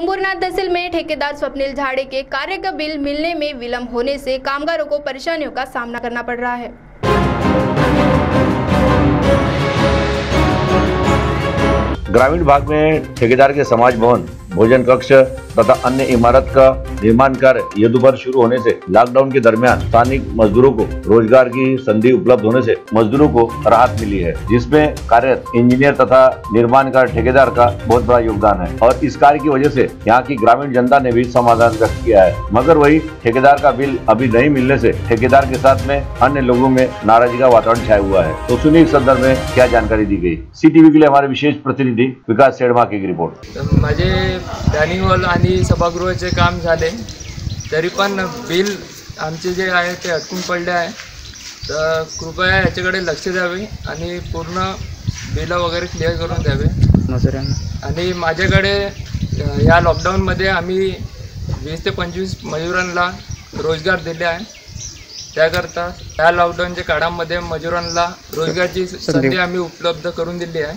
डोंबुरनाथ तहसील में ठेकेदार स्वप्निल झाड़े के कार्य का बिल मिलने में विलम्ब होने से कामगारों को परेशानियों का सामना करना पड़ रहा है। ग्रामीण भाग में ठेकेदार के समाज भवन भोजन कक्ष तथा अन्य इमारत का निर्माण कार्य यदुभर शुरू होने से लॉकडाउन के दरमियान स्थानिक मजदूरों को रोज़गार की संधि उपलब्ध होने से मजदूरों को राहत मिली है, जिसमें कार्यरत इंजीनियर तथा निर्माण कार्य ठेकेदार का बहुत बड़ा योगदान है। और इस कार्य की वजह से यहाँ की ग्रामीण जनता ने भी समाधान व्यक्त किया है। मगर वही ठेकेदार का बिल अभी नहीं मिलने से ठेकेदार के साथ में अन्य लोगों में नाराज़गी का वातावरण छाया हुआ है। तो सुनिए इस संदर्भ में क्या जानकारी दी गई। सीटीवी के लिए हमारे विशेष प्रतिनिधि विकास शेड़मा की रिपोर्ट। डायनिंग हॉल आणि सभागृहाचे काम झाले तरी पण बिल आमचे जे आहे ते अटकून पडले आहे. तर कृपया याच्याकडे लक्ष द्यावे आणि पूर्ण बिलं वगैरे क्लिअर करून द्यावे. आणि माझ्याकडे या लॉकडाऊनमध्ये आम्ही वीस ते पंचवीस मजुरांना रोजगार दिले आहे. त्याकरता या लॉकडाऊनच्या काळामध्ये मजुरांना रोजगारची संधी आम्ही उपलब्ध करून दिली आहे.